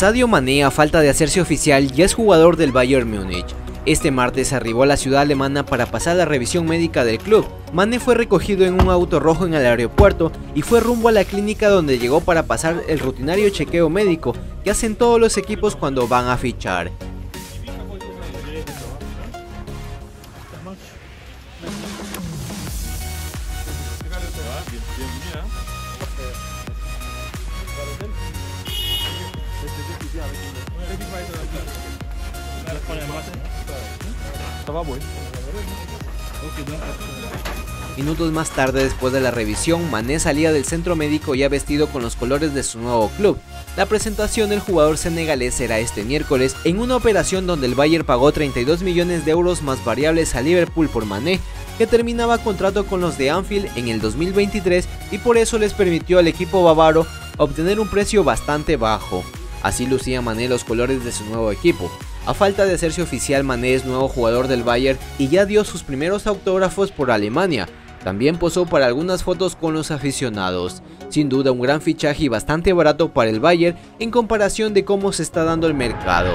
Sadio Mané, a falta de hacerse oficial, ya es jugador del Bayern Múnich. Este martes arribó a la ciudad alemana para pasar la revisión médica del club. Mané fue recogido en un auto rojo en el aeropuerto y fue rumbo a la clínica donde llegó para pasar el rutinario chequeo médico que hacen todos los equipos cuando van a fichar. Minutos más tarde, después de la revisión, Mané salía del centro médico ya vestido con los colores de su nuevo club. La presentación del jugador senegalés será este miércoles en una operación donde el Bayern pagó 32 millones de euros más variables a Liverpool por Mané, que terminaba contrato con los de Anfield en el 2023 y por eso les permitió al equipo bávaro obtener un precio bastante bajo. Así lucía Mané los colores de su nuevo equipo. A falta de hacerse oficial, Mané es nuevo jugador del Bayern y ya dio sus primeros autógrafos por Alemania. También posó para algunas fotos con los aficionados. Sin duda un gran fichaje y bastante barato para el Bayern en comparación de cómo se está dando el mercado.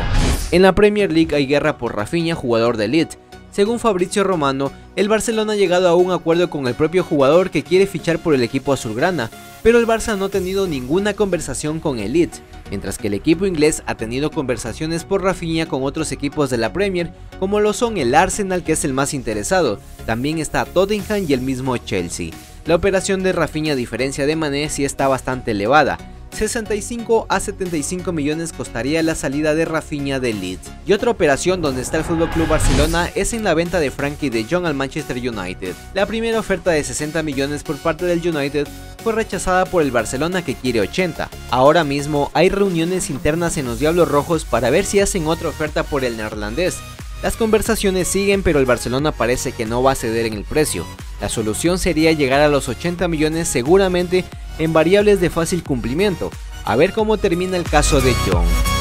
En la Premier League hay guerra por Rafinha, jugador de Elite. Según Fabrizio Romano, el Barcelona ha llegado a un acuerdo con el propio jugador que quiere fichar por el equipo azulgrana, pero el Barça no ha tenido ninguna conversación con Elite, mientras que el equipo inglés ha tenido conversaciones por Rafinha con otros equipos de la Premier, como lo son el Arsenal que es el más interesado, también está Tottenham y el mismo Chelsea. La operación de Rafinha a diferencia de Mané sí está bastante elevada, 65 a 75 millones costaría la salida de Rafinha de Leeds. Y otra operación donde está el FC Barcelona es en la venta de Frankie de Jong al Manchester United. La primera oferta de 60 millones por parte del United fue rechazada por el Barcelona que quiere 80. Ahora mismo hay reuniones internas en los Diablos Rojos para ver si hacen otra oferta por el neerlandés. Las conversaciones siguen pero el Barcelona parece que no va a ceder en el precio. La solución sería llegar a los 80 millones seguramente en variables de fácil cumplimiento. A ver cómo termina el caso de John.